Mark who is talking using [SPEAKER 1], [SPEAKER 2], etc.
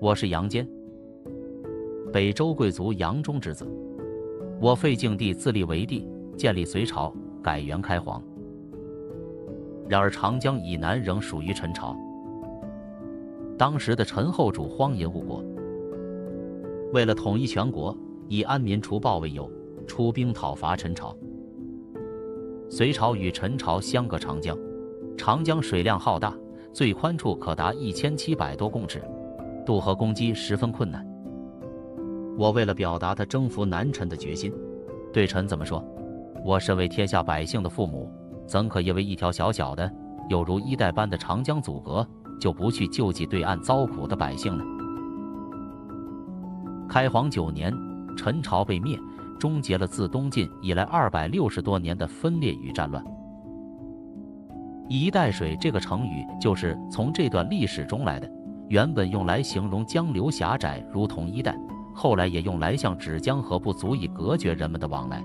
[SPEAKER 1] 我是杨坚，北周贵族杨忠之子。我废晋帝，自立为帝，建立隋朝，改元开皇。然而长江以南仍属于陈朝。当时的陈后主荒淫误国，为了统一全国，以安民除暴为由，出兵讨伐陈朝。隋朝与陈朝相隔长江，长江水量浩大，最宽处可达一千七百多公尺，渡河攻击十分困难。我为了表达他征服南陈的决心，对臣怎么说？我身为天下百姓的父母，怎可因为一条小小的、有如衣带般的长江阻隔，就不去救济对岸遭苦的百姓呢？开皇九年，陈朝被灭。终结了自东晋以来二百六十多年的分裂与战乱。以一带水这个成语就是从这段历史中来的，原本用来形容江流狭窄如同衣带，后来也用来像指江河不足以隔绝人们的往来。